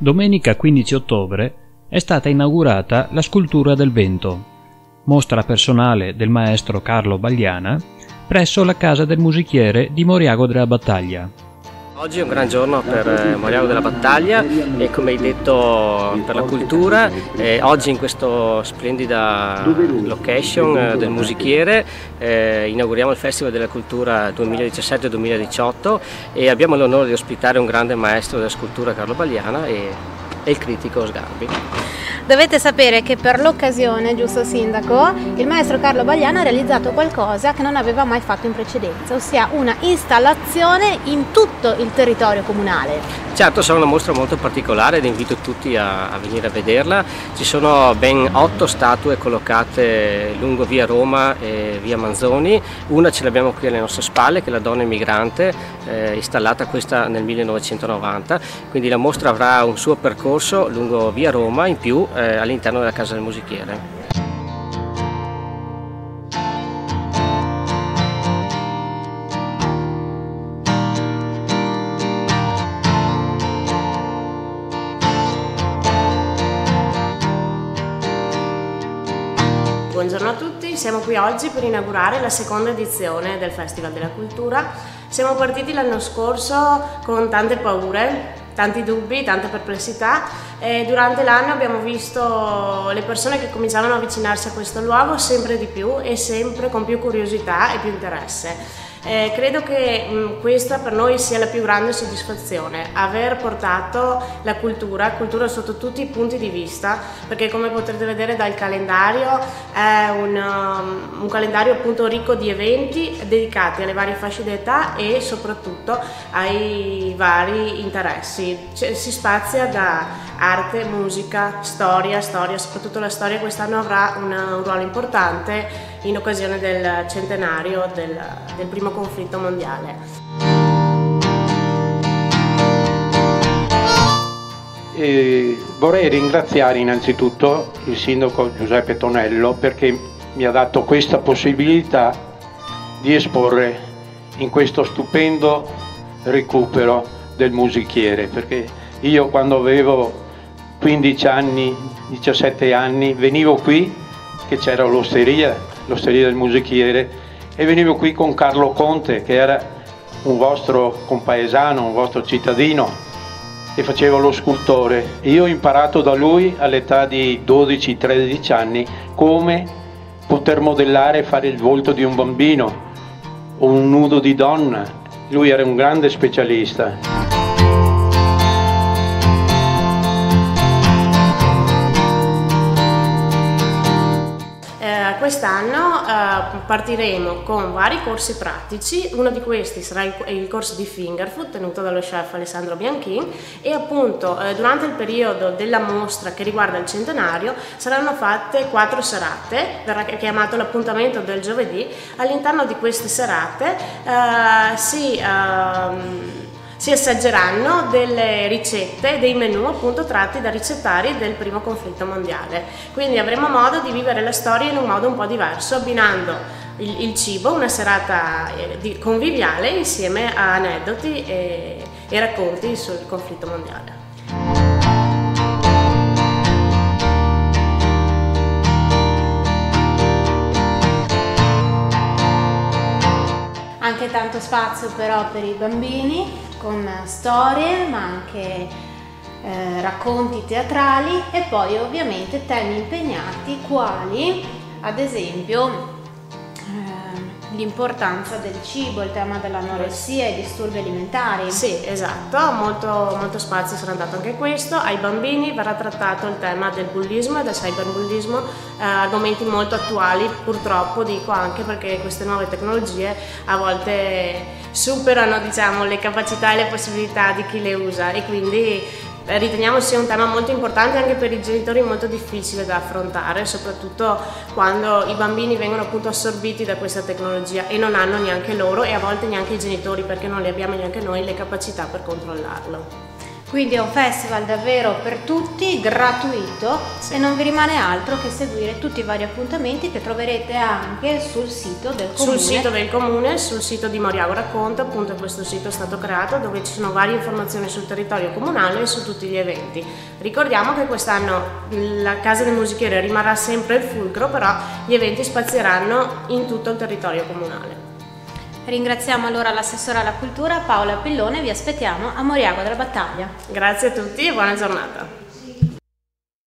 Domenica 15 ottobre è stata inaugurata la Scultura del Vento, mostra personale del maestro Carlo Bagliana presso la Casa del Musichiere di Moriago della Battaglia. Oggi è un gran giorno per eh, Moriago della Battaglia e come hai detto per la cultura. Eh, oggi in questa splendida location eh, del Musichiere eh, inauguriamo il Festival della Cultura 2017-2018 e abbiamo l'onore di ospitare un grande maestro della scultura Carlo Bagliana e, e il critico Sgarbi. Dovete sapere che per l'occasione, giusto Sindaco, il maestro Carlo Bagliano ha realizzato qualcosa che non aveva mai fatto in precedenza, ossia una installazione in tutto il territorio comunale. Certo, sarà una mostra molto particolare ed invito tutti a, a venire a vederla. Ci sono ben otto statue collocate lungo via Roma e via Manzoni. Una ce l'abbiamo qui alle nostre spalle, che è la donna immigrante, eh, installata questa nel 1990. Quindi la mostra avrà un suo percorso lungo via Roma, in più eh, all'interno della casa del musichiere. Buongiorno a tutti, siamo qui oggi per inaugurare la seconda edizione del Festival della Cultura. Siamo partiti l'anno scorso con tante paure, tanti dubbi, tante perplessità e durante l'anno abbiamo visto le persone che cominciavano a avvicinarsi a questo luogo sempre di più e sempre con più curiosità e più interesse. Eh, credo che mh, questa per noi sia la più grande soddisfazione, aver portato la cultura, cultura sotto tutti i punti di vista, perché come potrete vedere dal calendario è un, um, un calendario appunto ricco di eventi dedicati alle varie fasce d'età e soprattutto ai vari interessi. Cioè, si spazia da arte, musica, storia, storia, soprattutto la storia quest'anno avrà una, un ruolo importante in occasione del centenario del, del primo conflitto mondiale. E vorrei ringraziare innanzitutto il sindaco Giuseppe Tonello perché mi ha dato questa possibilità di esporre in questo stupendo recupero del musichiere perché io quando avevo 15 anni, 17 anni venivo qui che c'era l'osteria l'osteria del musichiere e venivo qui con Carlo Conte che era un vostro compaesano, un vostro cittadino e faceva lo scultore io ho imparato da lui all'età di 12-13 anni come poter modellare e fare il volto di un bambino o un nudo di donna. Lui era un grande specialista. quest'anno eh, partiremo con vari corsi pratici, uno di questi sarà il, il, corso di Fingerfood tenuto dallo chef Alessandro Bianchin e appunto eh, durante il periodo della mostra che riguarda il centenario saranno fatte quattro serate, verrà chiamato l'appuntamento del giovedì, all'interno di queste serate eh, si... Ehm, si assaggeranno delle ricette, dei menù appunto tratti da ricettari del primo conflitto mondiale. Quindi avremo modo di vivere la storia in un modo un po' diverso, abbinando il, il cibo, una serata eh, conviviale insieme a aneddoti e, e racconti sul conflitto mondiale. Anche tanto spazio però per i bambini con storie ma anche eh, racconti teatrali e poi ovviamente temi impegnati quali ad esempio l'importanza del cibo, il tema dell'anoressia e i disturbi alimentari. Sì, esatto, molto, molto spazio sarà dato anche questo. Ai bambini verrà trattato il tema del bullismo e del cyberbullismo, eh, argomenti molto attuali purtroppo, dico anche perché queste nuove tecnologie a volte superano diciamo, le capacità e le possibilità di chi le usa e quindi riteniamo sia un tema molto importante anche per i genitori molto difficile da affrontare, soprattutto quando i bambini vengono appunto assorbiti da questa tecnologia e non hanno neanche loro e a volte neanche i genitori perché non le abbiamo neanche noi le capacità per controllarlo. Quindi è un festival davvero per tutti, gratuito sì. e non vi rimane altro che seguire tutti i vari appuntamenti che troverete anche sul sito del comune. Sul sito del comune, sul sito di Moriago Racconta, appunto questo sito è stato creato dove ci sono varie informazioni sul territorio comunale e su tutti gli eventi. Ricordiamo che quest'anno la Casa del Musichiere rimarrà sempre il fulcro, però gli eventi spazieranno in tutto il territorio comunale. Ringraziamo allora l'assessora alla cultura Paola Pillone e vi aspettiamo a Moriago della Battaglia. Grazie a tutti e buona giornata.